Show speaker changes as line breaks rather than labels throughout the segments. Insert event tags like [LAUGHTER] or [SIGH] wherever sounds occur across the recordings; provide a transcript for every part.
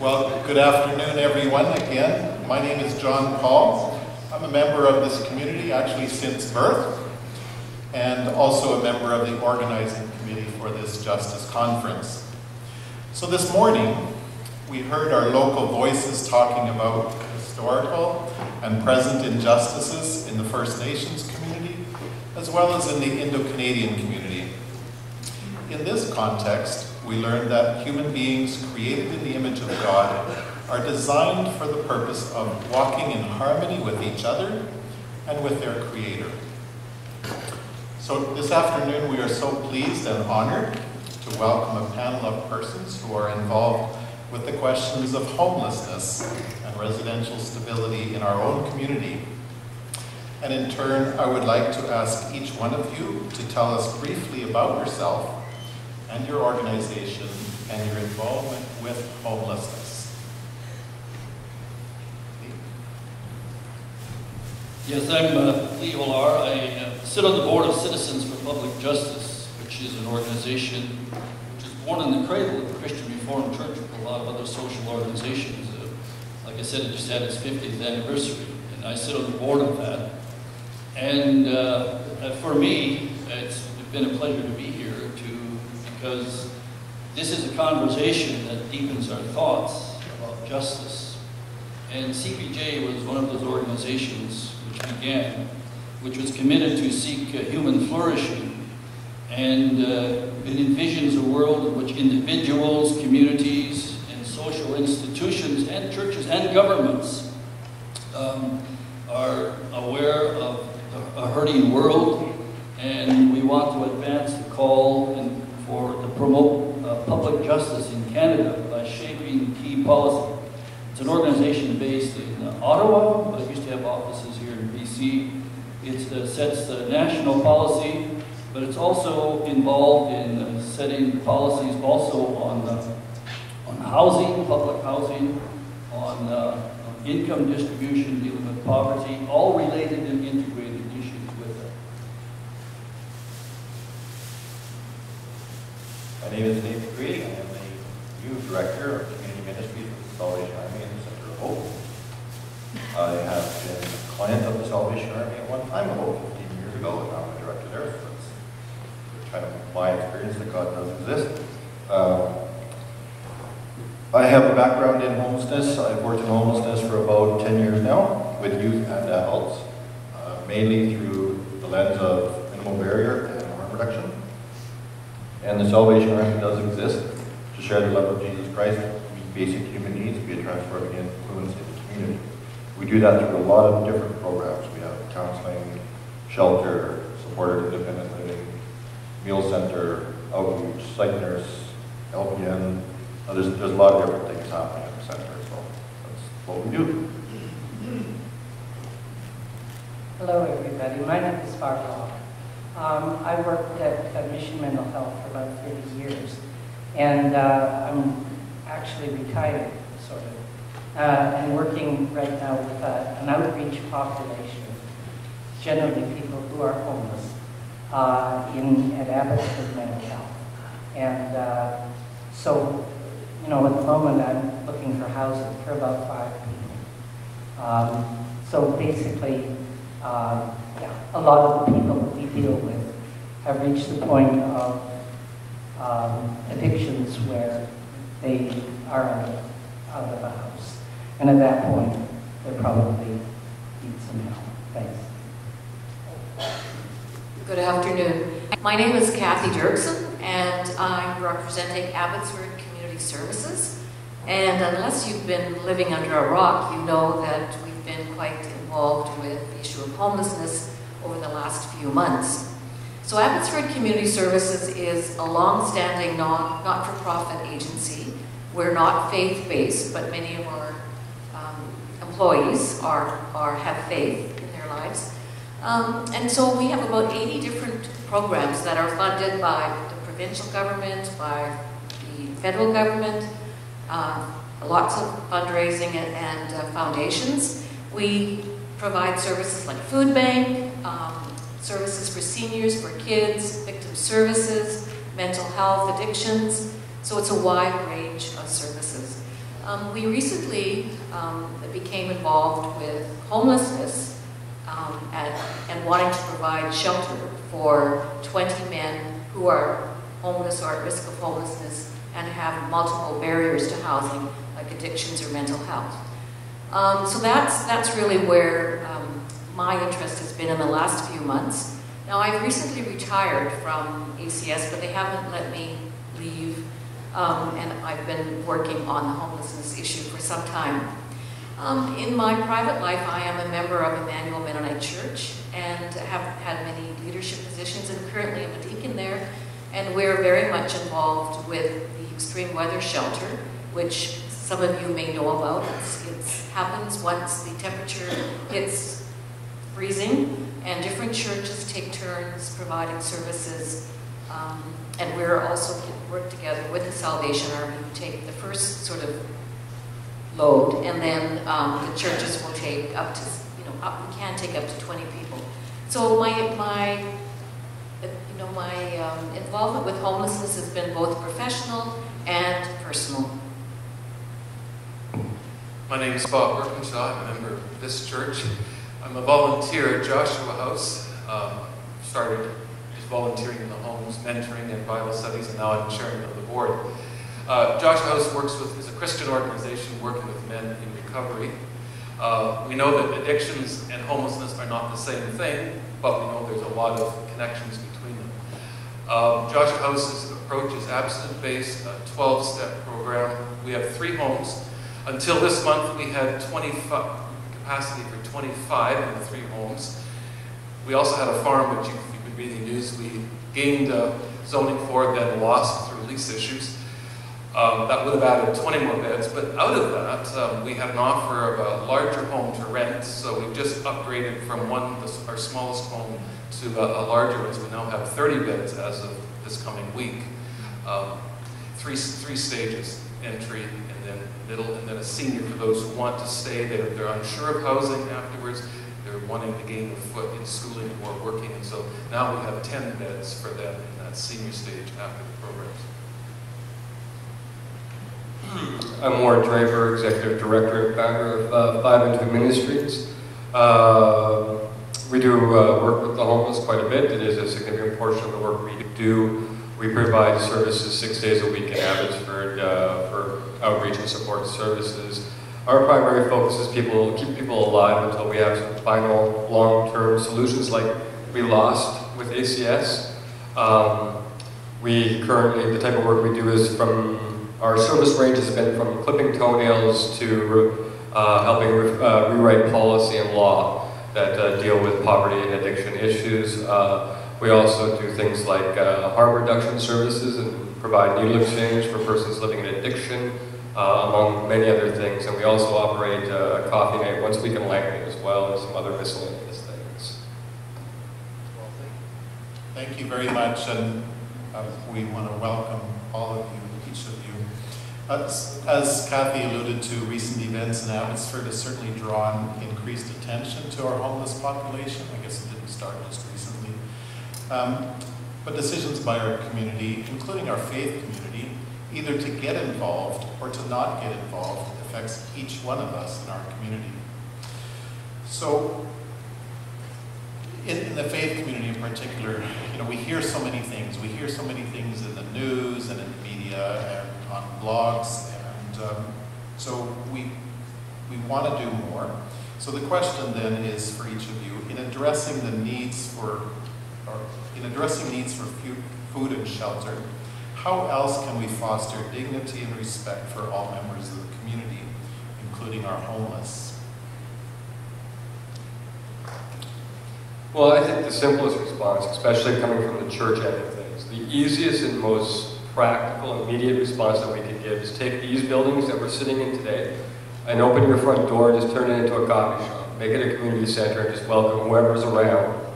Well, good afternoon, everyone, again. My name is John Paul. I'm a member of this community, actually since birth, and also a member of the organizing committee for this Justice Conference. So this morning, we heard our local voices talking about historical and present injustices in the First Nations community, as well as in the Indo-Canadian community. In this context, we learned that human beings created in the image of God are designed for the purpose of walking in harmony with each other and with their Creator. So this afternoon we are so pleased and honored to welcome a panel of persons who are involved with the questions of homelessness and residential stability in our own community. And in turn, I would like to ask each one of you to tell us briefly about yourself and your organization and your involvement with homelessness.
Yes, I'm uh, Lee Hollaar. I uh, sit on the Board of Citizens for Public Justice, which is an organization which is born in the cradle of the Christian Reformed Church with a lot of other social organizations. Uh, like I said, it just had its 50th anniversary, and I sit on the board of that. And uh for me, it's been a pleasure to be here because this is a conversation that deepens our thoughts about justice. And CPJ was one of those organizations which began, which was committed to seek uh, human flourishing. And uh, it envisions a world in which individuals, communities, and social institutions, and churches, and governments um, are aware of a hurting world, and we want to advance the call promote uh, public justice in Canada by shaping key policy. It's an organization based in uh, Ottawa, but it used to have offices here in BC. It uh, sets the national policy, but it's also involved in uh, setting policies also on, uh, on housing, public housing, on income distribution, dealing with poverty, all related and integrated
My name is Dave Green. I am the youth director of community ministry for the Salvation Army in the Center of Hope. I have been a client of the Salvation Army at one time, about 15 years ago, and now I'm a director there, so it's kind of my experience that God does exist. Uh, I have a background in homelessness. I've worked in homelessness for about 10 years now with youth and adults, uh, mainly through the lens of minimal barrier and harm reduction. And the Salvation Army does exist to share the love of Jesus Christ, basic human needs, be a transforming influence in the community. We do that through a lot of different programs. We have counseling, shelter, supported independent living, meal center, outreach, psych nurse, LPN. There's, there's a lot of different things happening at the center, so that's what we do.
Hello, everybody. My name is Barbara. Um, I worked at, at, Mission Mental Health for about 30 years, and uh, I'm actually retired, sort of, uh, and working right now with uh, an outreach population, generally people who are homeless, uh, in, at Abbotsford Mental Health. And uh, so, you know, at the moment I'm looking for housing for about five people. Um, so basically, uh, yeah, a lot of the people that we deal with have reached the point of um, addictions where they are out of the house. And at that point, they probably need some help. Thanks.
Good afternoon. My name is Kathy Doerksen, and I'm representing Abbotsford Community Services. And unless you've been living under a rock, you know that we've been quite involved with issue of homelessness over the last few months. So Abbotsford Community Services is a long-standing not-for-profit agency. We're not faith-based, but many of our um, employees are, are have faith in their lives. Um, and so we have about 80 different programs that are funded by the provincial government, by the federal government, uh, lots of fundraising and, and uh, foundations. We provide services like food bank, um, services for seniors, for kids, victim services, mental health, addictions. So it's a wide range of services. Um, we recently um, became involved with homelessness um, and, and wanting to provide shelter for 20 men who are homeless or at risk of homelessness and have multiple barriers to housing, like addictions or mental health. Um, so that's, that's really where um, my interest has been in the last few months. Now, I've recently retired from ACS, but they haven't let me leave, um, and I've been working on the homelessness issue for some time. Um, in my private life, I am a member of Emmanuel Mennonite Church and have had many leadership positions and currently am a deacon there. And we're very much involved with the extreme weather shelter, which some of you may know about. It's, it's happens once the temperature hits freezing, and different churches take turns providing services. Um, and we're also work together with the Salvation Army who take the first sort of load, and then um, the churches will take up to, you know, up, we can take up to 20 people. So my, my you know, my um, involvement with homelessness has been both professional and personal.
My name is Bob Burkinshaw. I'm a member of this church. I'm a volunteer at Joshua House. Um, started just volunteering in the homes, mentoring and Bible studies, and now I'm chairman of the board. Uh, Joshua House works with is a Christian organization working with men in recovery. Uh, we know that addictions and homelessness are not the same thing, but we know there's a lot of connections between them. Um, Joshua House's approach is abstinence-based, a 12-step program. We have three homes. Until this month, we had 25, capacity for 25 in the three homes. We also had a farm, which you, you could read in the news, we gained uh, zoning for, then lost through lease issues. Um, that would have added 20 more beds, but out of that, um, we had an offer of a larger home to rent, so we've just upgraded from one, this, our smallest home, to a, a, larger one, so we now have 30 beds as of this coming week. Um, three, three stages, entry, middle, and then a senior for those who want to stay. They're, they're unsure of housing afterwards. They're wanting to gain a foot in schooling or working, and so now we have 10 beds for them in that senior stage after the programs. [CLEARS THROAT]
I'm Ward Draper, Executive Director and founder of uh, Five and Two Ministries. Uh, we do uh, work with the homeless quite a bit. It is a significant portion of the work we do. We provide services six days a week in Abbotsford uh, for outreach and support services. Our primary focus is people keep people alive until we have final long-term solutions like we lost with ACS. Um, we currently, the type of work we do is from our service range has been from clipping toenails to uh, helping re uh, rewrite policy and law that uh, deal with poverty and addiction issues. Uh, we also do things like uh, harm reduction services and provide needle exchange for persons living in addiction, uh, among many other things. And we also operate a coffee night once a week in Langley as well as some other miscellaneous things.
Well, thank you very much, and we want to welcome all of you each of you. As, as Kathy alluded to, recent events in Abbotsford has certainly drawn increased attention to our homeless population. I guess it didn't start just recently. Um, but decisions by our community, including our faith community, either to get involved or to not get involved affects each one of us in our community. So in, the faith community in particular, you know, we hear so many things. We hear so many things in the news and in the media and on blogs, and um, so we we want to do more. So the question then is for each of you, in addressing the needs for, or in addressing needs for food and shelter, how else can we foster dignity and respect for all members of the community, including our homeless?
Well, I think the simplest response, especially coming from the church end of things, the easiest and most practical, immediate response that we can give is take these buildings that we're sitting in today and open your front door and just turn it into a coffee shop. Make it a community center and just welcome whoever's around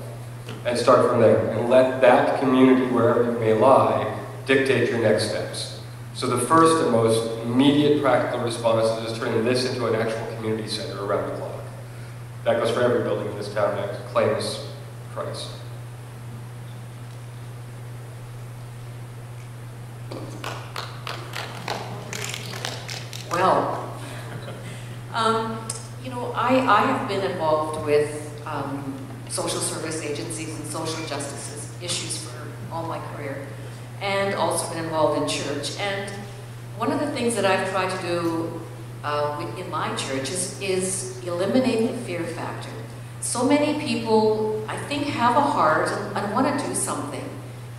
and start from there. And let that community, wherever you may lie, dictate your next steps. So the first and most immediate practical response is turning this into an actual community center around the clock. That goes for every building in this town that claims Christ.
Well, [LAUGHS] um, you know, I, I have been involved with um, social service agencies and social justice issues for all my career, and also been involved in church. And one of the things that I've tried to do uh, in my church is, is eliminate the fear factor. So many people, I think, have a heart and, want to do something,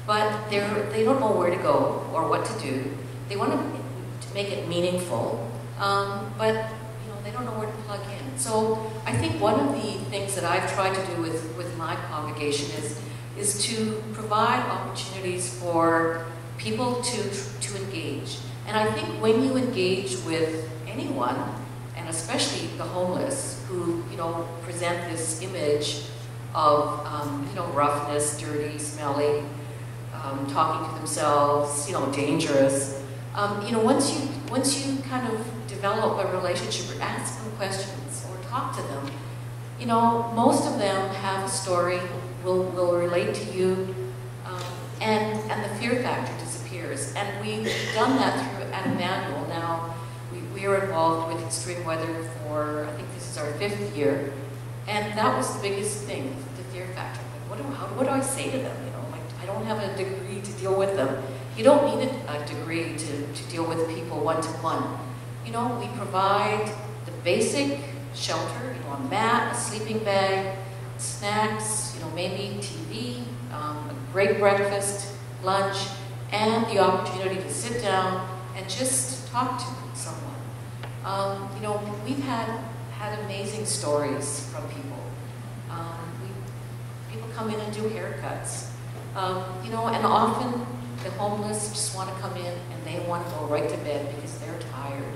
but they're, they don't know where to go or what to do. They want to, to make it meaningful, um, but you know they don't know where to plug in. So I think one of the things that I've tried to do with, with my congregation is is to provide opportunities for people to to engage. And I think when you engage with anyone, and especially the homeless, who you know present this image of um, you know roughness, dirty, smelly, um, talking to themselves, you know, dangerous. Um, you know, once you once you kind of develop a relationship or ask them questions or talk to them, you know, most of them have a story, will will relate to you, um, and and the fear factor disappears. And we've done that through at Emmanuel. Now we, we are involved with extreme weather for I think this is our fifth year, and that was the biggest thing, the fear factor. Like, what do how, what do I say to them? You know, like I don't have a degree to deal with them. You don't need a, degree to, to deal with people one to one. You know, we provide the basic shelter, you know, a mat, a sleeping bag, snacks, you know, maybe TV, um, a great breakfast, lunch, and the opportunity to sit down and just talk to someone. Um, you know, we've had had amazing stories from people. Um, we, people come in and do haircuts. Um, you know, and often the homeless just want to come in and they want to go right to bed because they're tired.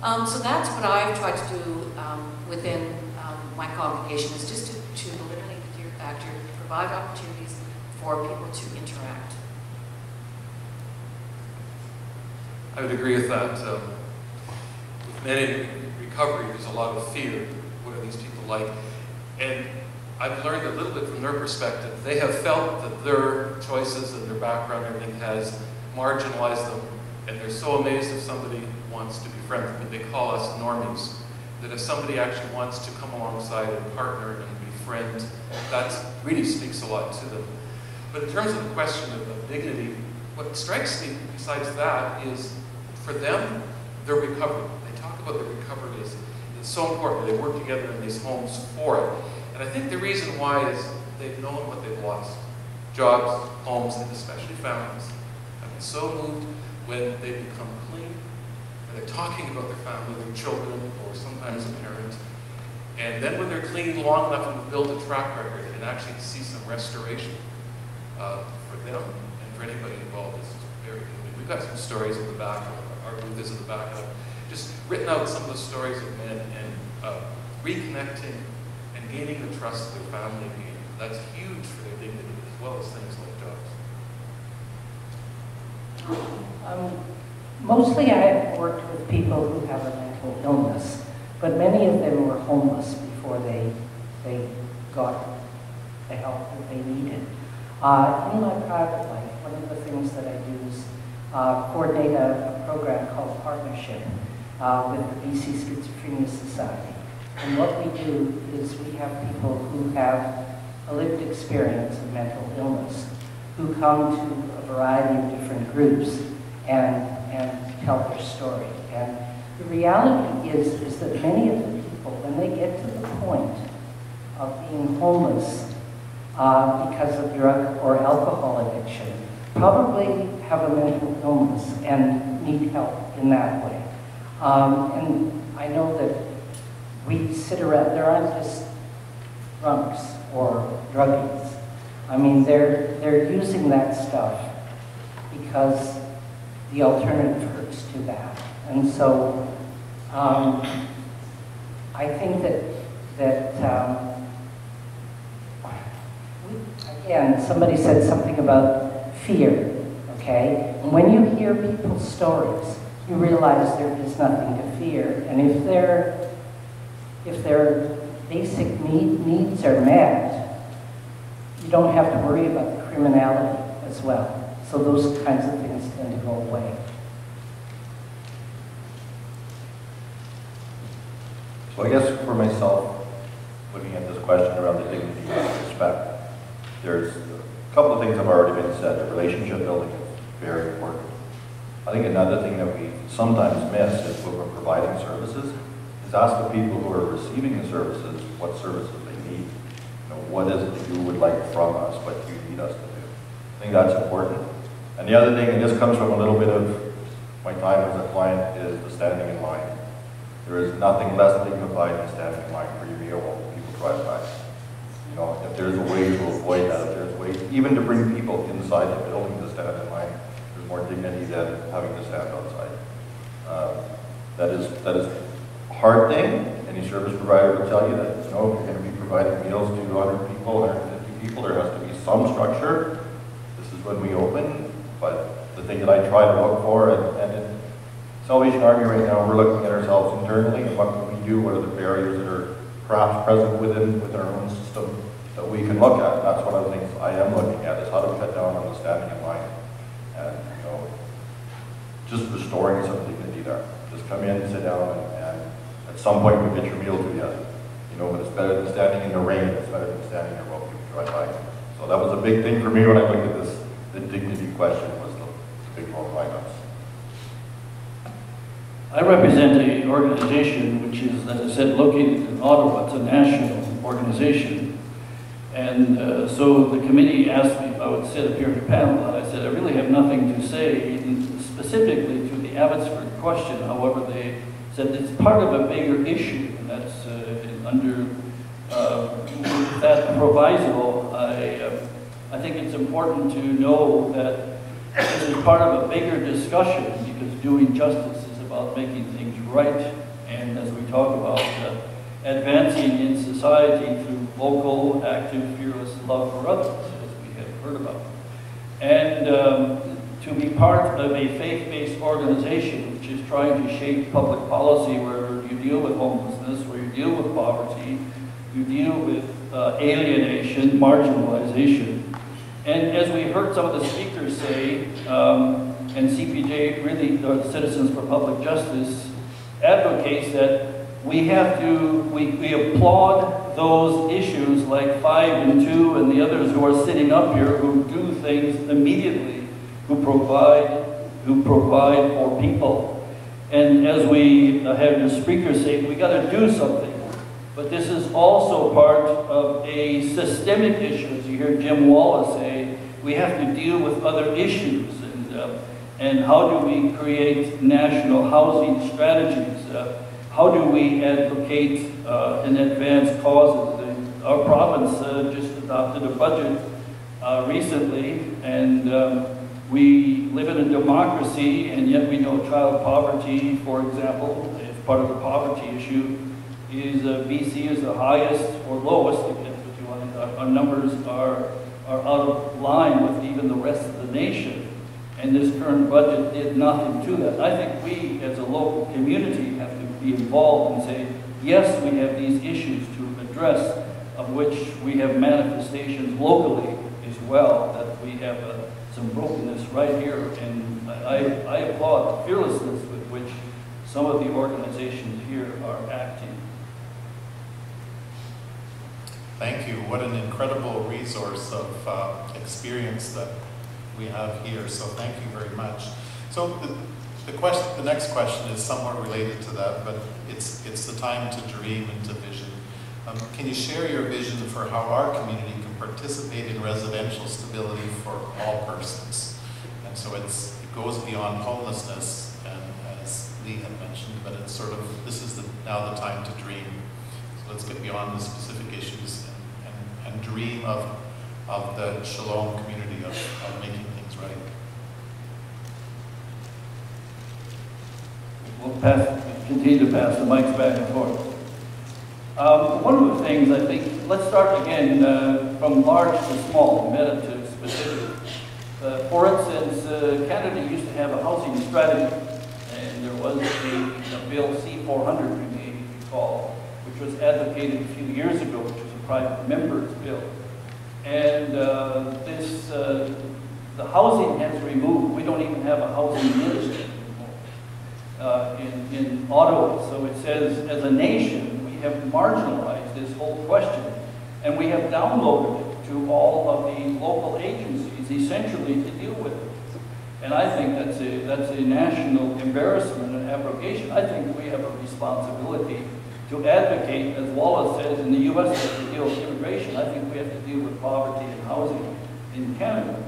Um, so that's what I've tried to do um, within um, my congregation is just to, to eliminate the fear factor, provide opportunities for people to interact.
I would agree with that. Um, with in recovery, there's a lot of fear. What are these people like? And I've learned a little bit from their perspective. They have felt that their choices and their background, everything has marginalized them. And they're so amazed if somebody wants to befriend them. They call us normies. That if somebody actually wants to come alongside and partner and befriend, that really speaks a lot to them. But in terms of the question of, of dignity, what strikes me besides that is for them, their recovery. They talk about their recovery as it's so important. They work together in these homes for it. And I think the reason why is they've known what they've lost. Jobs, homes, and especially families. I've been so moved when they become clean, and they're talking about their family, their children, or sometimes a parent. And then when they're clean long enough and build a track record and actually see some restoration uh, for them and for anybody involved is very good. We've got some stories in the back, our booth is at the back, just written out some of the stories of men and uh, reconnecting gaining the trust of their family again. That's huge for their dignity as well as things like jobs.
Um, Mostly I have worked with people who have a mental illness, but many of them were homeless before they, they got the help that they needed. Uh, in my private life, one of the things that I do is uh, coordinate a, a program called Partnership uh, with the BC Schizophrenia Society. And what we do is we have people who have a lived experience of mental illness who come to a variety of different groups and, and tell their story. And the reality is, is that many of the people, when they get to the point of being homeless uh, because of drug or alcohol addiction, probably have a mental illness and need help in that way. Um, and I know that we sit around, there aren't just drunks or druggies. I mean, they're, they're using that stuff because the alternative hurts too bad. And so um, I think that, that um, again, somebody said something about fear, okay? And when you hear people's stories, you realize there is nothing to fear. And if their, if their basic need, needs are met, you don't have to worry about criminality as well. So those kinds of things tend to go away.
So I guess for myself, looking at this question around the dignity and respect, there's a couple of things have already been said. The relationship building is very important. I think another thing that we sometimes miss is when we're providing services, is ask the people who are receiving the services what services they need. You know, what is it you would like from us? What do you need us to do? I think that's important. And the other thing, and this comes from a little bit of my time as a client, is the standing in line. There is nothing less dignified than standing in line for your meal while people drive by. You know, if there's a way to avoid that, if there's a way, even to bring people inside the building to stand in line, there's more dignity than having to stand outside. Uh, That is, that is hard thing. Any service provider will tell you that, you know, if you're gonna be providing meals to 100 people, 150 people, there has to be some structure. This is when we open, but the thing that I try to look for, and, and in Salvation Army right now, we're looking at ourselves internally, and what can we do, what are the barriers that are perhaps present within, within our own system that we can look at. That's one of the things I am looking at, is how to cut down on the standing in line. And, you know, just restoring some dignity there. Just come in, sit down, and at some point we get your meal to you. Know, but it's better than standing in the rain, it's better than standing there while people drive by. So that was a big thing for me when I looked at this, the dignity question was the, the big role finance.
I represent an organization which is, as I said, located in Ottawa. It's a national organization. And uh, so the committee asked me if I would sit up here the panel, and I said, I really have nothing to say specifically to the Abbotsford question. However, they said it's part of a bigger issue, that's uh, under uh, that proviso. I, uh, I think it's important to know that this is part of a bigger discussion because doing justice is about making things right. And as we talk about uh, advancing in society through local, active, fearless love for others, as we have heard about. And um, to be part of a faith-based organization which is trying to shape public policy where you deal with homelessness, where you deal with poverty, you deal with uh, alienation, marginalization. And as we heard some of the speakers say, um, and CPJ really, the Citizens for Public Justice, advocates that we have to, we, we applaud those issues like five and two and the others who are sitting up here who do things immediately, who provide, who provide for people. And as we have the speaker say, we got to do something. But this is also part of a systemic issue. As you hear Jim Wallis say, we have to deal with other issues. And, uh, and how do we create national housing strategies? Uh, how do we advocate uh, and advance causes? And our province uh, just adopted a budget uh, recently, and um, we live in a democracy, and yet we know child poverty, for example, is part of the poverty issue is uh, BC is the highest or lowest, what you want. Our, our numbers are, are out of line with even the rest of the nation. And this current budget did nothing to that. I think we, as a local community, have to be involved and say, yes, we have these issues to address, of which we have manifestations locally as well, that we have uh, some brokenness right here. And I, I applaud the fearlessness with which some of the organizations here are acting.
Thank you. What an incredible resource of uh, experience that we have here. So thank you very much. So the, the question, the next question is somewhat related to that, but it's it's the time to dream and to vision. Um, can you share your vision for how our community participate in residential stability for all persons? And so it's it goes beyond homelessness, and as Lee had mentioned, but it's sort of this is the, now the time to dream. So let's get beyond the specific issues and, and, and dream of, of the shalom community of, of making things right.
We'll pass, continue to pass the mics back and forth. Um, one of the things I think, let's start again uh, from large to small, meta to specific. Uh, for instance, uh, Canada used to have a housing strategy, and there was a, a bill C400, you may recall, which was advocated a few years ago, which was a private member's bill. And uh, this, uh, the housing has removed, we don't even have a housing ministry anymore uh, in, in Ottawa. So it says, as a nation, have marginalized this whole question. And we have downloaded it to all of the local agencies essentially to deal with it. And I think that's a, that's a national embarrassment and abrogation. I think we have a responsibility to advocate, as Wallis says, in the U.S. to deal with immigration. I think we have to deal with poverty and housing in Canada.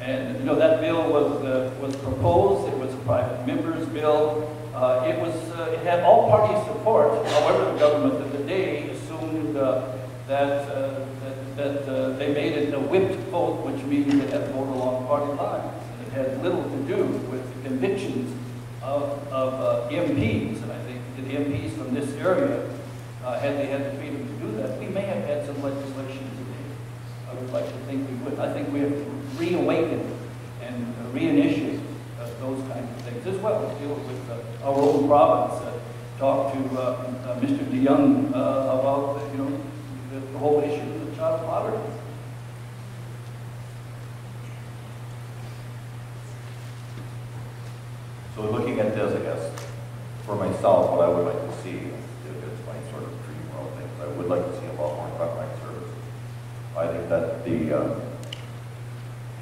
And, you know, that bill was, uh, was proposed, it was a private member's bill. Uh, it was, uh, it had all party support. However, the government of the day assumed uh, that, uh, that, that uh, they made it a whipped vote, which means it had vote along party lines. It had little to do with the convictions of, of uh, MPs. And I think the MPs from this area, had they had the freedom to do that, we may have had some legislation today. I would like to think we would. I think we have reawakened and reinitiate uh, those kinds of things as well. Deal with uh, our own province. Uh, talk to uh, uh, Mr. de Jong uh, about you know the, the whole issue of child poverty.
So looking at this, I guess, for myself, what I would like to see, if it's my sort of dream world thing, I would like to see a lot more frontline services. I think that the uh,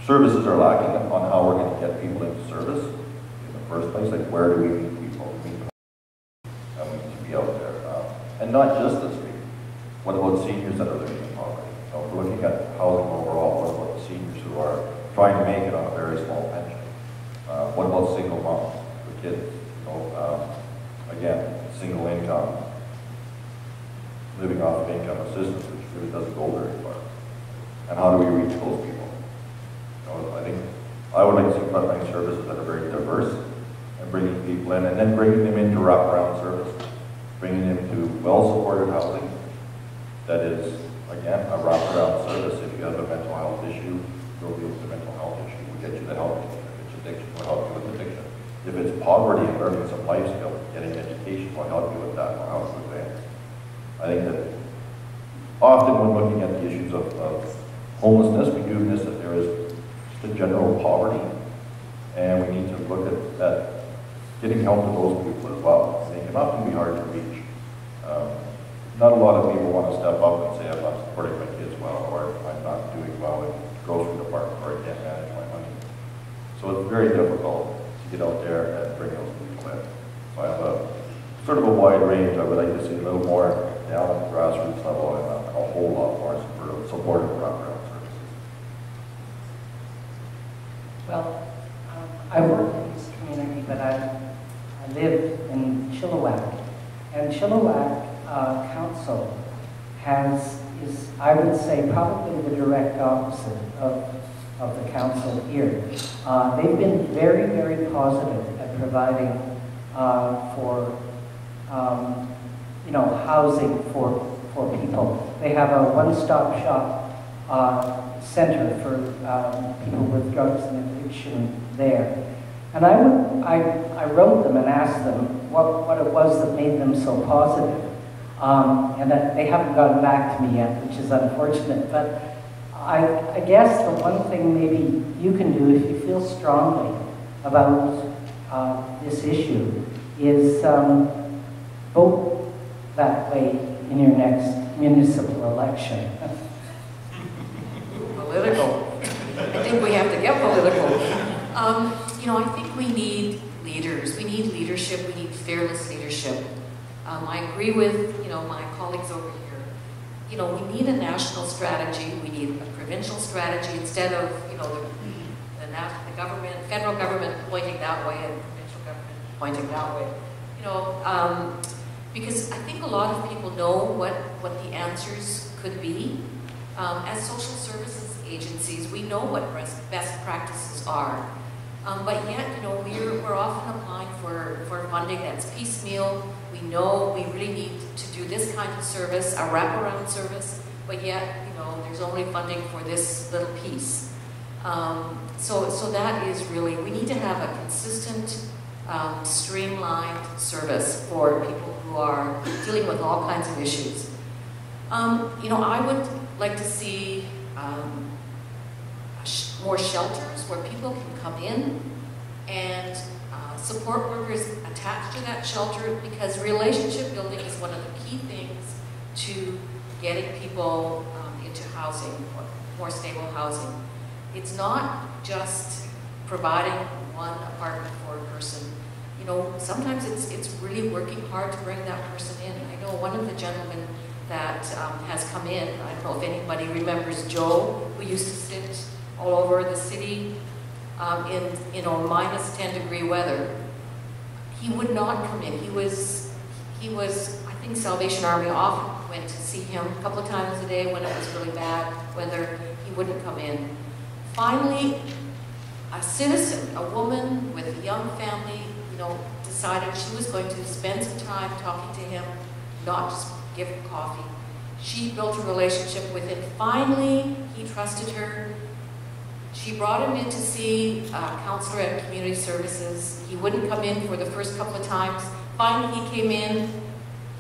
services are lacking on how we're going to get people into service in the first place. Like, where do we meet people? We need to be out there. Uh, and not just the street. What about seniors that are living in poverty? You we're looking at housing overall, what about the seniors who are trying to make it on a very small pension? Uh, what about single moms with kids? You know, um, again, single income, living off of income assistance, which really doesn't go very far. And how do we reach those people? Think I would like to see frontline services that are very diverse and bringing people in, and then bringing them into wraparound services, bringing them to well-supported housing that is, again, a wraparound service. If you have a mental health issue, we'll deal with the mental health issue. We'll get you the help. If it's addiction, we'll help you with addiction. If it's poverty and learning some life skills, getting education, we'll help you with that. We'll help you. I think that often when looking at the issues of, of homelessness, we do miss that there is a general poverty, and we need to look at, at getting help to those people as well. They can often be hard to reach. Um, not a lot of people want to step up and say, I'm not supporting my kids well, or I'm not doing well in the grocery department, or I can't manage my money. So it's very difficult to get out there and bring those people in. So I have a sort of a wide range. I would like to see a little more down at the grassroots level and a, a whole lot more support, support of wraparound services.
Well, um, I work in this community, but I, I live in Chilliwack. And Chilliwack uh, Council has, is, I would say, probably the direct opposite of, of the council here. Uh, they've been very, very positive at providing uh, for, um, you know, housing for, for people. They have a one-stop shop uh, center for um, people with drugs and addiction there. And I, would, I, I wrote them and asked them what, what it was that made them so positive. Um, and that they haven't gotten back to me yet, which is unfortunate. But I, I guess the one thing maybe you can do if you feel strongly about uh, this issue is um, vote that way in your next municipal election. [LAUGHS]
Political. I think we have to get political. Um, you know, I think we need leaders. We need leadership. We need fearless leadership. Um, I agree with, you know, my colleagues over here. You know, we need a national strategy. We need a provincial strategy instead of, you know, the, the, the government, federal government pointing that way and provincial government pointing that way. You know, um, because I think a lot of people know what, what the answers could be. Um, as social services agencies, we know what best, practices are. Um, but yet, you know, we're, we're often applying for, for funding that's piecemeal. We know we really need to do this kind of service, a wraparound service, but yet, you know, there's only funding for this little piece. Um, so, so that is really, we need to have a consistent, um, streamlined service for people who are dealing with all kinds of issues. Um, you know, I would like to see um, more shelters where people can come in and uh, support workers attached to that shelter because relationship building is one of the key things to getting people um, into housing, or more stable housing. It's not just providing one apartment for a person. You know, sometimes it's, it's really working hard to bring that person in. I know one of the gentlemen that um, has come in, I don't know if anybody remembers Joe, who used to sit all over the city um, in, you know, minus 10 degree weather. He would not come in. He was, he was, I think Salvation Army often went to see him a couple of times a day when it was really bad weather. He wouldn't come in. Finally, a citizen, a woman with a young family, you know, decided she was going to spend some time talking to him, not just give him coffee. She built a relationship with him. Finally, he trusted her. She brought him in to see a counselor at Community Services. He wouldn't come in for the first couple of times. Finally, he came in.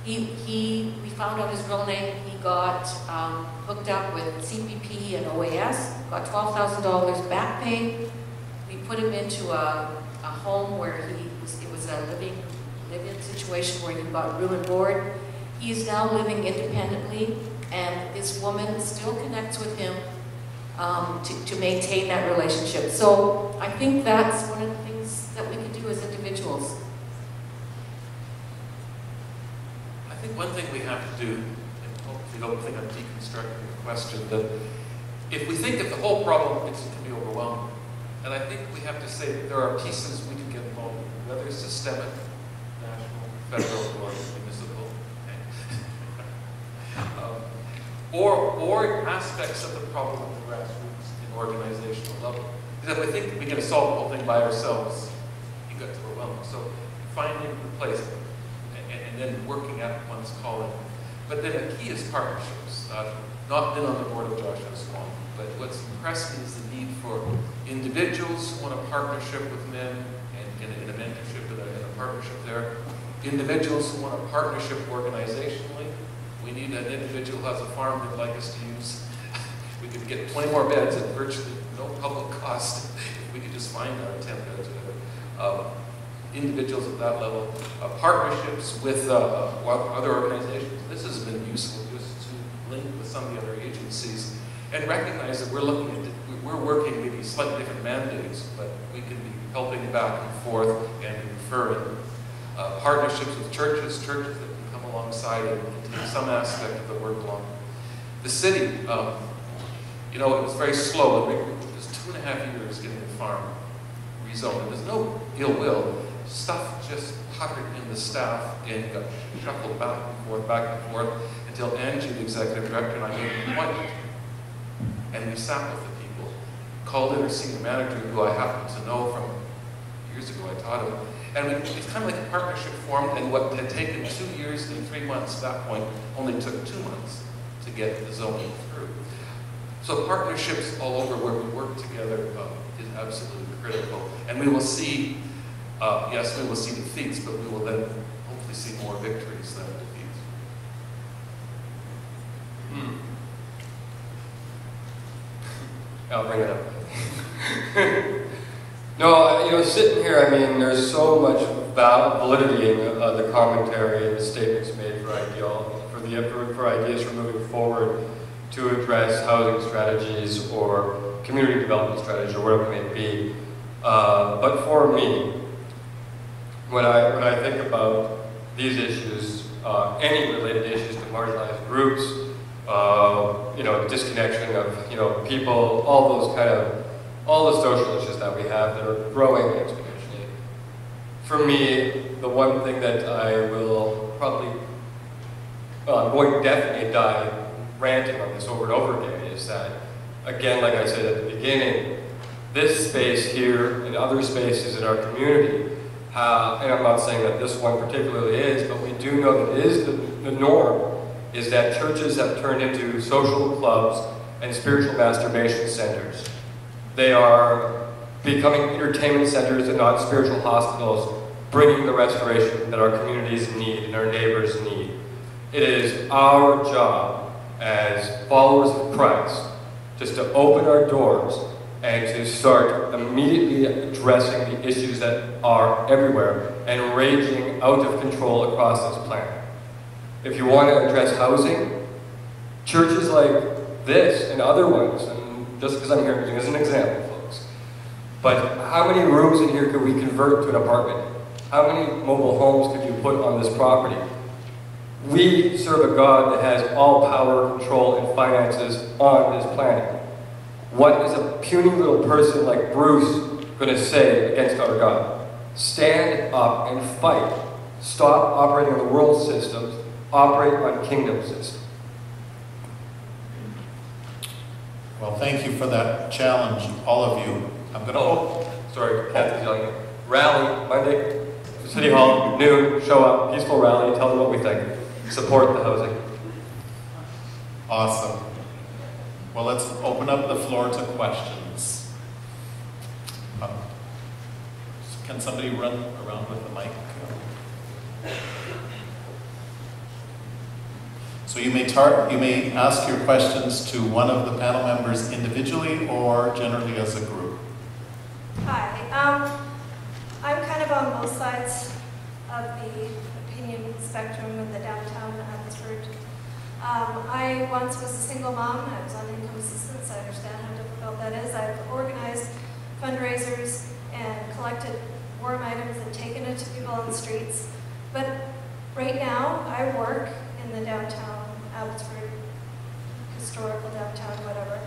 He, he, we found out his real name. He got um, hooked up with CPP and OAS, got $12,000 back pay. We put him into a, a home where he was, it was a living, live-in situation where he got room and board. He is now living independently, and this woman still connects with him um, to, to maintain that relationship. So I think that's one of the things that we can do as individuals.
I think one thing we have to do, and hopefully don't think I'm deconstructing the question, but if we think that the whole problem is, can be overwhelming, and I think we have to say that there are pieces we can get involved in, whether it's systemic, national, federal, or municipal, [LAUGHS] um, or, or aspects of the problem grassroots and organizational level. Because if we think we can solve the whole thing by ourselves, you get overwhelmed. So finding the place and, and then working at one's calling. But then the key is partnerships. Uh, not been on the board of Joshua Swan, but what's impressed me is the need for individuals who want a partnership with men and, and, a mentorship and a, a partnership there. Individuals who want a partnership organizationally. We need an individual who has a farm they'd like us to use. We could get 20 more beds at virtually no public [LAUGHS] cost if we could just find our 10 beds. Um, individuals at that level, uh, partnerships with uh, other organizations. This has been useful just to link with some of the other agencies and recognize that we're looking at, we're working maybe slightly different mandates, but we can be helping back and forth and referring. Uh, partnerships with churches, churches that can come alongside and, and take some aspect of the work along. The city, um, you know, it was very slow. It was two and a half years getting the farm rezoned. There's no ill will stuff just puckered in the staff and got shuffled back and forth, back and forth, until Angie, the executive director, and I made an appointment. And we sat with the people, called in our senior manager, who I happen to know from years ago, I taught him. And it's kind of like a partnership formed, and what had taken two years and three months at that point only took two months to get the zoning through. So partnerships all over where we work together uh, is absolutely critical. And we will see uh, yes, we will see defeats, but we will then hopefully see more victories than defeats.
Hmm. [LAUGHS] I'll bring it up. [LAUGHS] no, you know, sitting here, I mean, there's so much validity in uh, the commentary and the statements made for ideal, for the for, for ideas for moving forward to address housing strategies or community development strategies or whatever it may be. Uh, but for me, when I, when I think about these issues, uh, any related issues to marginalized groups, uh, you know, disconnection of, you know, people, all those kind of, all the social issues that we have that are growing exponentially. For me, the one thing that I will probably, well, I'm going to definitely die ranting on this over and over again is that, again, like I said at the beginning, this space here and other spaces in our community and I'm not saying that this one particularly is, but we do know that it is the, the norm, is that churches have turned into social clubs and spiritual masturbation centers. They are becoming entertainment centers and not spiritual hospitals, bringing the restoration that our communities need and our neighbors need. It is our job as followers of Christ just to open our doors and to start immediately addressing the issues that are everywhere and raging out of control across this planet. If you want to address housing, churches like this and other ones, and just because I'm here using as an example, folks, but how many rooms in here could we convert to an apartment? How many mobile homes could you put on this property? We serve a God that has all power, control, and finances on this planet. What is a puny little person like Bruce going to say against our God? Stand up and fight. Stop operating on the world systems. Operate on kingdom systems.
Well, thank you for that challenge, all of you. I'm going to,
Oh, sorry, Kathy's yelling. Rally, Monday, City Hall, noon, show up, peaceful rally, tell them what we think. Support the housing.
awesome. Well, let's open up the floor to questions. Um, Can somebody run around with the mic? So you may tar, you may ask your questions to one of the panel members individually or generally as a group.
Hi, um, I'm kind of on both sides of the opinion spectrum in the downtown Abbotsford. Um, I once was a single mom, I was on income assistance, I understand how difficult that is. I've organized fundraisers and collected warm items and taken it to people on the streets. But right now, I work in the downtown Abbotsford, historical downtown, whatever,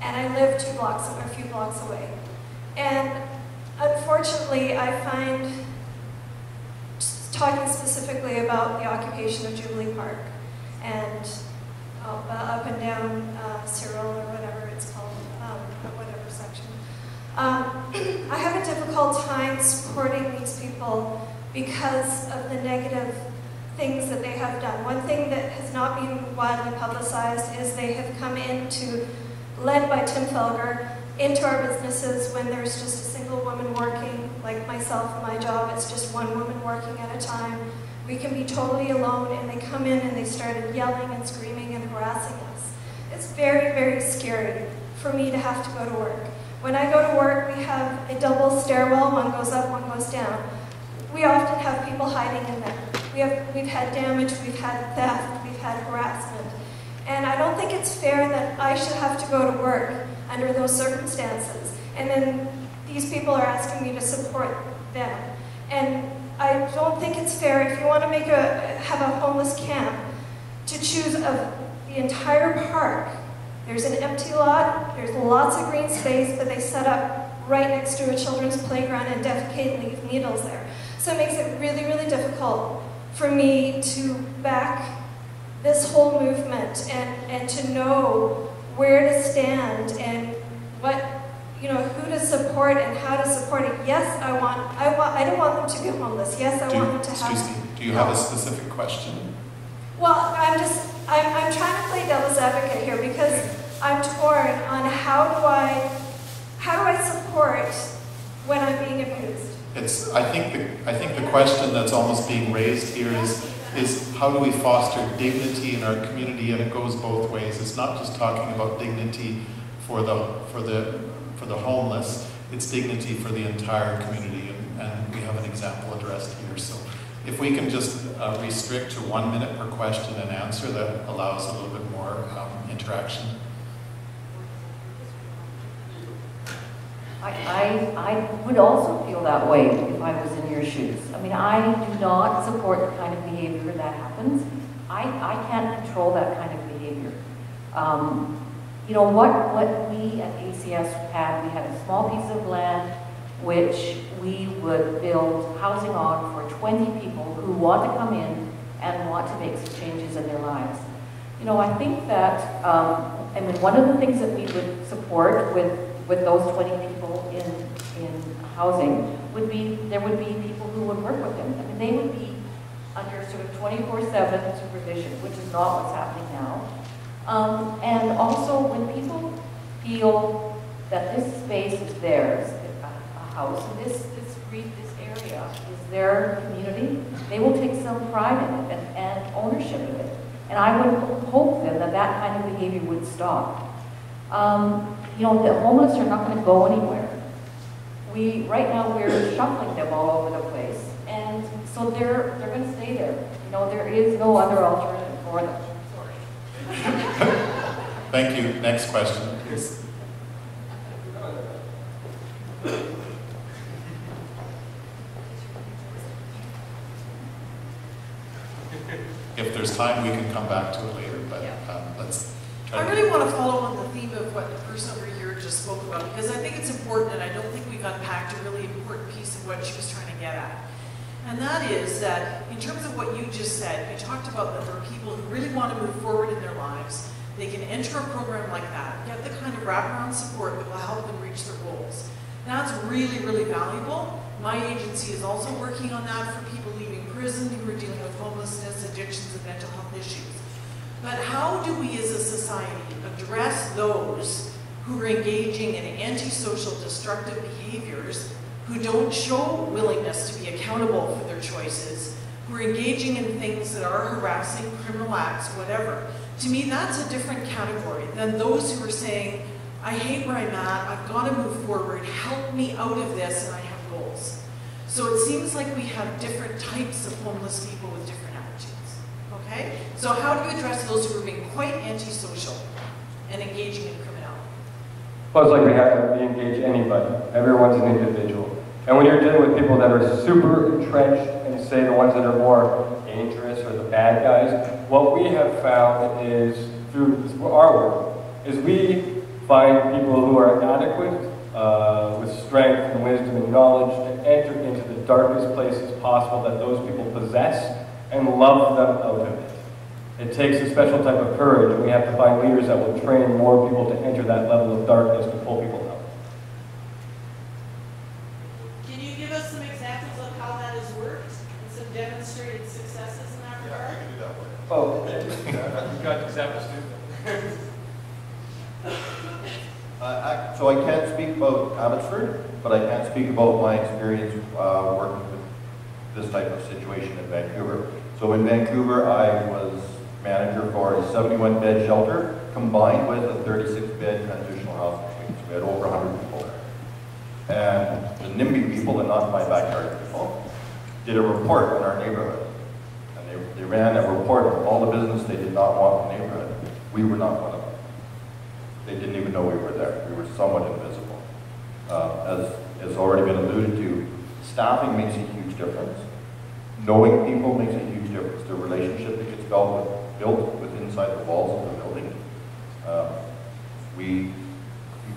and I live two blocks, or a few blocks away. And unfortunately, I find, talking specifically about the occupation of Jubilee Park and uh, up and down uh, Cyril or whatever it's called, um, whatever section. Um, [CLEARS THROAT] I have a difficult time supporting these people because of the negative things that they have done. One thing that has not been widely publicized is they have come into, led by Tim Felger, into our businesses when there's just a single woman working, like myself, my job, it's just one woman working at a time. We can be totally alone, and they come in and they started yelling and screaming and harassing us. It's very, very scary for me to have to go to work. When I go to work, we have a double stairwell, one goes up, one goes down. We often have people hiding in there. We have, we've had damage, we've had theft, we've had harassment. And I don't think it's fair that I should have to go to work under those circumstances. And then these people are asking me to support them. And I don't think it's fair if you want to make a, have a homeless camp to choose of the entire park. There's an empty lot, there's lots of green space that they set up right next to a children's playground and defecate and leave needles there. So it makes it really, really difficult for me to back this whole movement and, and to know where to stand and what, you know, who to support and how to support it. Yes, I want, I want, I don't want them to be homeless. Yes, I
Do you-
want them to have.
Excuse me, do you have a specific question?
Well, I'm just, I'm, I'm trying to play devil's advocate here because I'm torn on how do I, how do I support when I'm being abused?
It's, I think, the, I think the question that's almost being raised here is, is how do we foster dignity in our community? And it goes both ways. It's not just talking about dignity for the, for the, for the homeless, it's dignity for the entire community. And, and we have an example addressed here. So if we can just uh, restrict to one minute per question and answer, that allows a little bit more um, interaction.
I, I, would also feel that way if I was in your shoes. I mean, I do not support the kind of behavior that happens. I, I can't control that kind of behavior. Um, you know, what, what we at ACS had, we had a small piece of land which we would build housing on for 20 people who want to come in and want to make some changes in their lives. You know, I think that, um, I mean, one of the things that we would support with with those 20 people in, in housing would be, there would be people who would work with them. I mean, they would be under sort of 24-7 supervision, which is not what's happening now. Um, and also, when people feel that this space is theirs, a, house, this, this, this area is their community, they will take some pride in it and, and ownership of it. And I would hope then that that kind of behavior would stop. Um,
you know, the homeless are not gonna go anywhere. We, right now, we're shuffling them all over the place, and so they're, they're gonna stay there. You know, there is no other alternative for them. [LAUGHS]
Thank you. Next question. Yes. If there's time, we can come back to it later, but um, let's try
I
to.
really want to follow on the theme of what the person over here just spoke about, because I think it's important, and I don't think we've unpacked a really important piece of what she was trying to get at. And that is that, in terms of what you just said, you talked about that there are people who really want to move forward in their lives. They can enter a program like that, get the kind of wraparound support that will help them reach their goals. That's really, really valuable. My agency is also working on that for people leaving prison who are dealing with homelessness, addictions, and mental health issues. But how do we as a society address those who are engaging in antisocial, destructive behaviors, who don't show willingness to be accountable for their choices, who are engaging in things that are harassing, criminal acts, whatever? To me, that's a different category than those who are saying, I hate where I'm at, I've got to move forward, help me out of this, and I have goals. So it seems like we have different types of homeless people with different attitudes. Okay? So how do you address those who are being quite antisocial and engaging in criminality?
Well, it's like we have to engage anybody. Everyone's an individual. And when you're dealing with people that are super entrenched and say the ones that are more dangerous or the bad guys, what we have found is through our work is we find people who are adequate uh, with strength and wisdom and knowledge to enter into the darkest places possible that those people possess and love them out of it. It takes a special type of courage, and we have to find leaders that will train more people to enter that level of darkness to pull people out.
Can you give us some examples of how that has worked and some demonstrated successes in that regard?
Oh, you've got examples too.
Uh, I- So I can't speak about Abbotsford, but I can speak about my experience uh, working with this type of situation in Vancouver. So in Vancouver, I was manager for a 71-bed shelter combined with a 36-bed transitional housing suite. So we had over 100 people there. And the NIMBY people, and not my backyard people, did a report on our neighborhood. They, they ran a report on all the business they did not want in the neighborhood. We were not one of them. They didn't even know we were there. We were somewhat invisible. Uh, as has already been alluded to, staffing makes a huge difference. Knowing people makes a huge difference. The relationship that gets built, with, built with inside the walls of the building. Um, we,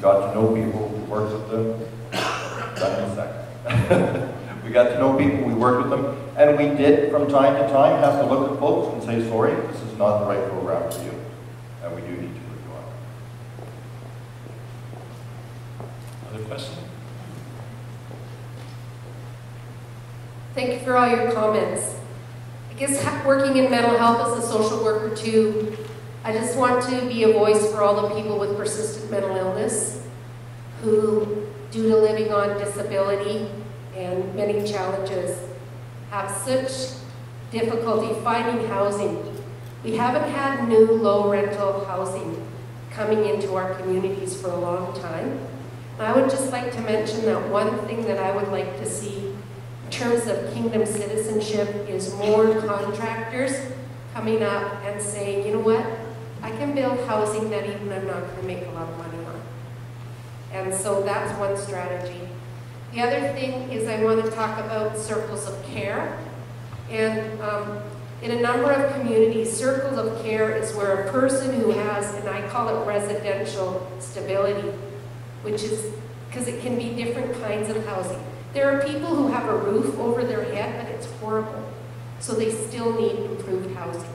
got to know people, we worked with them. [LAUGHS] We got to know people, we worked with them, and we did, from time to time, have to look at folks and say, sorry, this is not the right program for you. And we do need to move on.
Other question?
Thank you for all your comments. I guess working in mental health as a social worker too, I just want to be a voice for all the people with persistent mental illness who, due to living on disability and many challenges, have such difficulty finding housing. We haven't had new low rental housing coming into our communities for a long time. I would just like to mention that one thing that I would like to see in terms of kingdom citizenship is more contractors coming up and saying, you know what, I can build housing that even I'm not going to make a lot of money on. And so that's one strategy. The other thing is I want to talk about circles of care. And um, in a number of communities, circles of care is where a person who has, and I call it residential stability, which is because it can be different kinds of housing. There are people who have a roof over their head, but it's horrible. So they still need improved housing.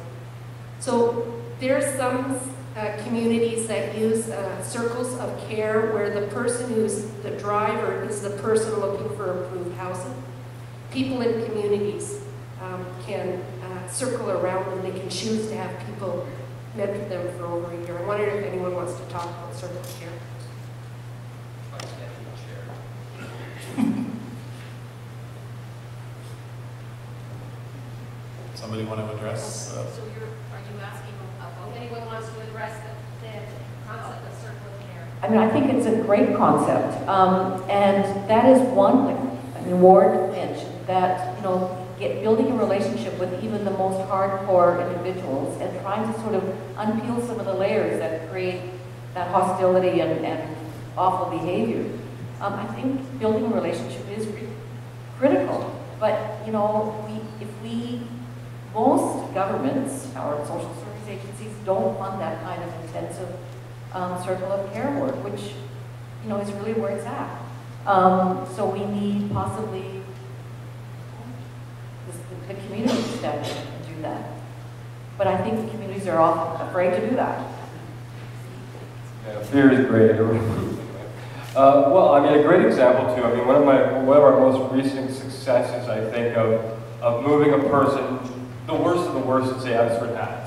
So there are some uh, communities that use uh, circles of care where the person who's the driver is the person looking for improved housing. People in communities um, can uh, circle around them. They can choose to have people mentor them for over a year. I wonder if anyone wants to talk about circle of care.
Somebody want to address? uh,
So you're, are you asking about, anyone wants to address the, the concept of circle of care?
I mean, I think it's a great concept. Um, and that is one, like, I mean, Ward that, you know, get, building a relationship with even the most hardcore individuals and trying to sort of unpeel some of the layers that create that hostility and, and awful behavior. Um, I think building a relationship is critical. But, you know, we, if we, most governments or social service agencies don't fund that kind of intensive um, circle of care work, which, you know, is really where it's at. Um, so we need possibly the, the community to step in and do that. But I think the communities are all afraid to do that.
Yeah, fear is great. [LAUGHS] Uh, well, I mean, a great example too. I mean, one of my one of our most recent successes, I think, of of moving a person, the worst of the worst, that say Abbotsford has.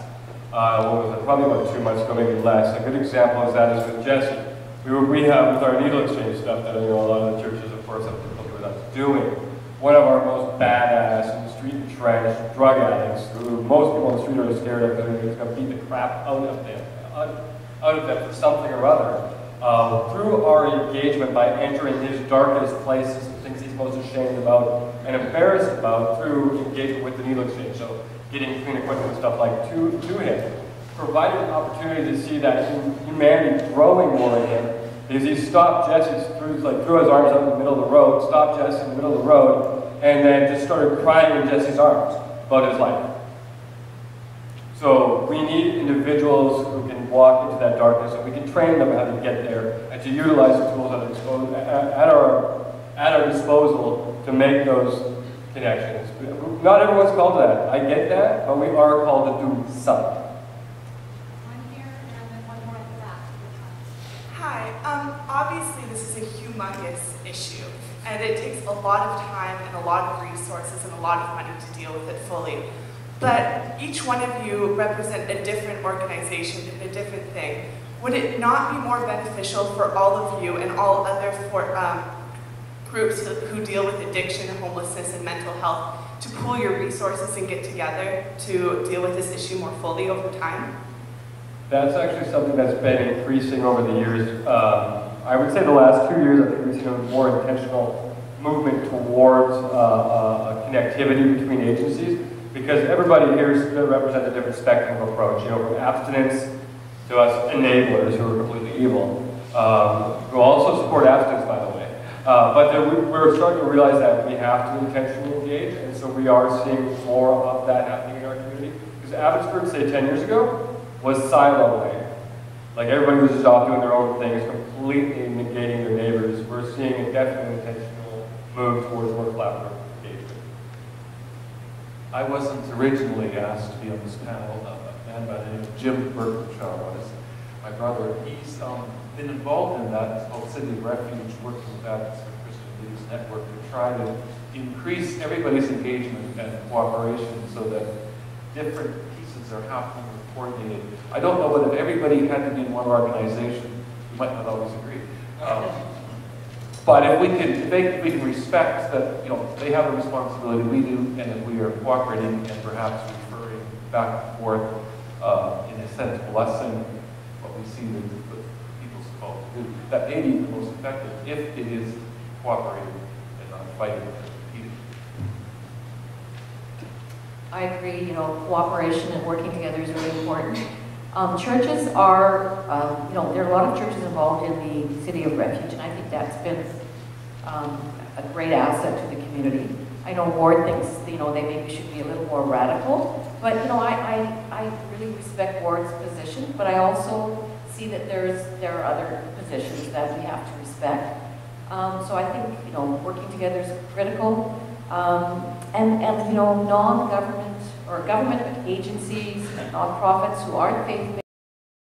Uh, what was it? Probably about two months ago, maybe less. A good example of that is with Jesse. We were rehab with our needle exchange stuff that you know a lot of the churches, of course, have difficulty with us doing. One of our most badass and street trash drug addicts, who most people on the street are scared of, because he's going to beat the crap out of them, out, of them for something or other. Uh, through our engagement by entering his darkest places, things he's most ashamed about and embarrassed about, through engagement with the needle exchange, so getting clean equipment and stuff like to, to him, provided an opportunity to see that humanity growing more in him, because he stopped Jesse, threw, like, threw his arms up in the middle of the road, stopped Jesse in the middle of the road, and then just started crying in Jesse's arms about his life. So we need individuals who can walk into that darkness, and we can train them how to get there and to utilize the tools at, our, at our disposal to make those connections. Not everyone's called to that. I get that, but we are called to do something.
Hi. Um, obviously, this is a humongous issue, and it takes a lot of time and a lot of resources and a lot of money to deal with it fully. But each one of you represent a different organization and a different thing. Would it not be more beneficial for all of you and all other for, um, groups who deal with addiction, homelessness, and mental health to pool your resources and get together to deal with this issue more fully over time?
That's actually something that's been increasing over the years. Um, I would say the last two years, I think we've seen a more intentional movement towards uh, uh, connectivity between agencies because everybody here represents a different spectrum of approach, you know, from abstinence to us enablers who are completely evil, um, who also support abstinence. Uh, but there, we, we're starting to realize that we have to intentionally engage, and so we are seeing more of that happening in our community. Because Abbotsford, say 10 years ago, was siloing. Like everybody was just off doing their own things, completely negating their neighbors. We're seeing a definite intentional move towards more collaborative engagement.
I wasn't originally asked to be on this panel. A man by the name of Jim Burkinshaw was. My brother, he's um, been involved in that. It's called City of Refuge, working with that Christian Leaders Network to try to increase everybody's engagement and cooperation so that different pieces are happening and coordinated. I don't know whether if everybody had to be in one organization, we might not always agree. Um, but if we can, if, they, we can respect that, you know, they have a responsibility, we do, and if we are cooperating and perhaps referring back and forth, uh, in a sense, blessing what we see the, the people's called to do, that may be the most effective if it is cooperating and not fighting and competing.
I agree, you know, cooperation and working together is really important. Um, churches are, um, you know, there are a lot of churches involved in the City of Refuge, and I think that's been um, a great asset to the community. I know Ward thinks, you know, they maybe should be a little more radical, but, you know, I, I, I really respect Ward's position, but I also see that there's, there are other positions that we have to respect. Um, so I think, you know, working together is critical. Um, and, and, you know, non-government or government agencies and nonprofits who aren't faith-based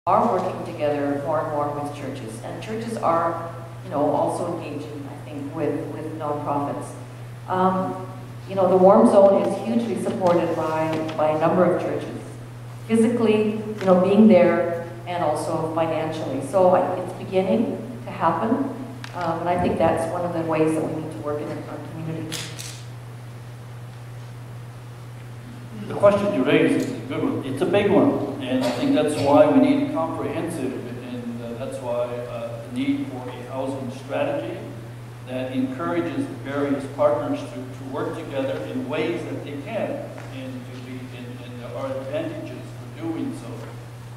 are working together more and more with churches. And churches are, you know, also engaging, I think, with, with nonprofits. Um, you know, the Warm Zone is hugely supported by, by a number of churches. Physically, you know, being there and also financially. So it's beginning to happen. Um, and I think that's one of the ways that we need to work in our community.
The question you raised is a good one. It's a big one, and I think that's why we need comprehensive, and uh, that's why uh, the need for a housing strategy that encourages the various partners to, to work together in ways that they can, and to be, and, and there are advantages for doing so,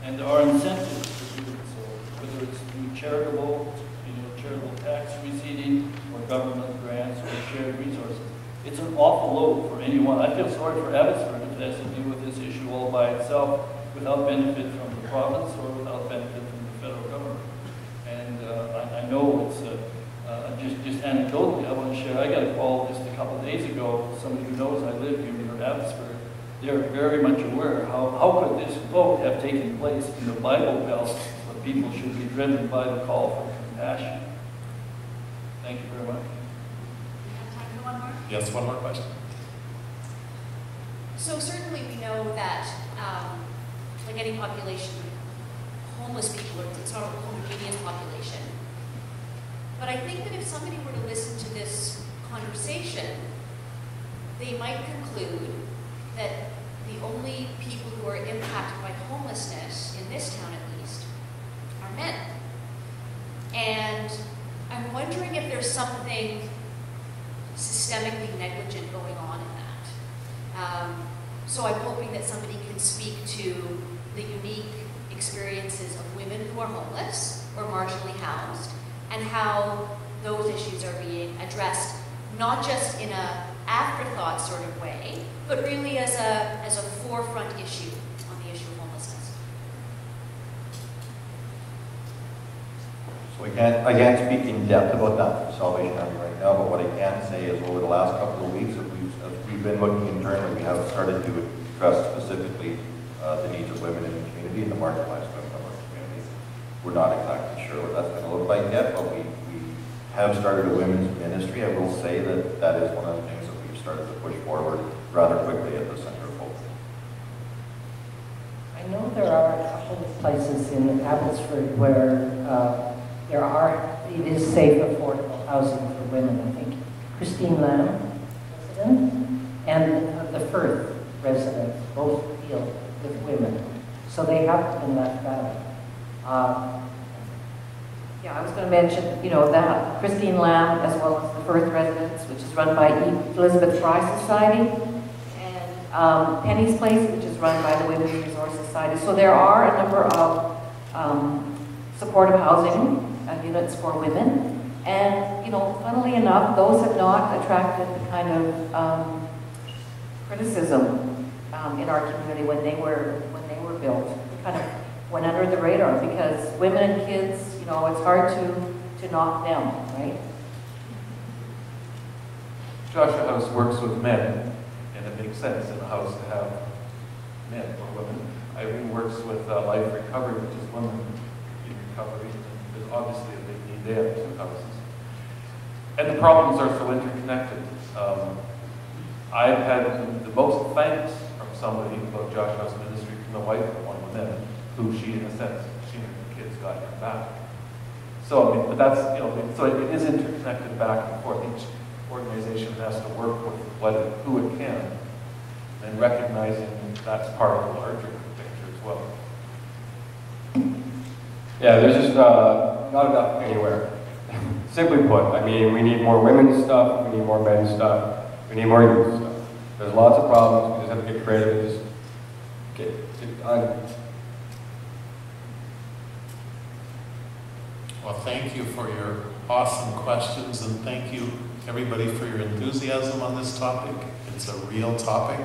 and are incentives for doing so, whether it's through charitable, you know, charitable tax receiving, or government grants, or shared resources. It's an awful load for anyone. I feel sorry for Abbotsford if it has to do with this issue all by itself, without benefit from the province or without benefit from the federal government. And uh, I, I know it's, uh, uh, just, just anecdotally, I want to share, I got a call just a couple days ago, somebody who knows I live here near Abbotsford, they're very much aware how, how could this vote have taken place in the Bible Belt where people should be driven by the call for compassion. Thank you very much. One more?
yes, one more question.
So certainly we know that, um, like any population, homeless people are, it's not a homogeneous population. But I think that if somebody were to listen to this conversation, they might conclude that the only people who are impacted by homelessness, in this town at least, are men. And I'm wondering if there's something systemically negligent going on in that. Um, so I'm hoping that somebody can speak to the unique experiences of women who are homeless or marginally housed and how those issues are being addressed, not just in a afterthought sort of way, but really as a, as a forefront issue on the issue of homelessness.
So I can't, I can't speak in depth about that for Salvation Army right now, but what I can say is over the last couple of weeks, that we've, as we've been looking internally, we have started to address specifically uh, the needs of women in the community and the marginalized women of our community. We're not exactly sure what that's going to look like yet, but we, we have started a women's ministry. I will say that that is one of the things that we've started to push forward rather quickly at the Center of Hope.
I know there are a couple of places in Abbotsford where uh, there are, it is safe, affordable housing for women, I think. Christine Lamb, resident, and uh, the Firth resident, both deal with women. So they have been left out. Uh,
Yeah, I was going to mention, you know, that Christine Lamb, as well as the Firth Residence, which is run by Elizabeth Fry Society, um, Penny's Place, which is run by the Women's Resource Society. So there are a number of um, supportive housing uh, units for women. And, you know, funnily enough, those have not attracted the kind of um, criticism um, in our community when they were when they were built. They kind of went under the radar because women and kids, you know, it's hard to to knock them, right?
Joshua House works with men, it makes sense in a house to have men or women. Irene works with uh, Life Recovery, which is women in recovery. There's obviously a big need there, two houses. And the problems are so interconnected. Um, I've had the, most thanks from somebody about Joshua's ministry from the wife of one of them, who she, in a sense, she and the kids got her back. So, I mean, but that's, you know, so it is interconnected back and forth. Each organization has to work with what, who it can, and recognizing that's part of the larger picture as well.
Yeah, there's just uh, not enough anywhere. [LAUGHS] Simply put, I mean, we need more women's stuff, we need more men's stuff, we need more youth stuff. There's lots of problems, we just have to get creative and just get it done.
Well, thank you for your awesome questions, and thank you, everybody, for your enthusiasm on this topic. It's a real topic.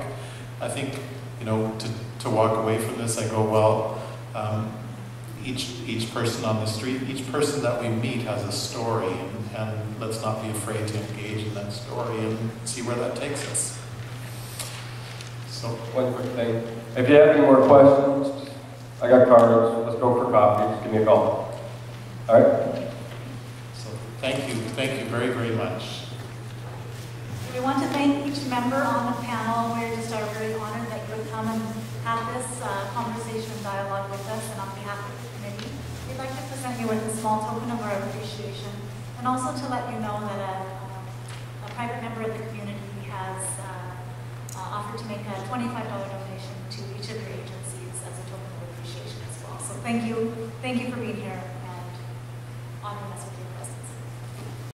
I think, you know, to, to walk away from this, I go, well, um, each, each person on the street, each person that we meet has a story, and, and let's not be afraid to engage in that story and see where that takes us. So,
One quick thing, if you have any more questions, I got cards, let's go for coffee, just give me a call. All right?
so thank you, thank you very, very much.
We want to thank each member on the panel. We're just uh, are very honored that you would come and have this uh, conversation and dialogue with us. And on behalf of the committee, we'd like to present you with a small token of our appreciation and also to let you know that a,
a private member of the
community
has
uh,
uh offered
to make a $25 donation to
each of your agencies as a token of appreciation as well. So thank you. Thank you for being here and honoring us with you.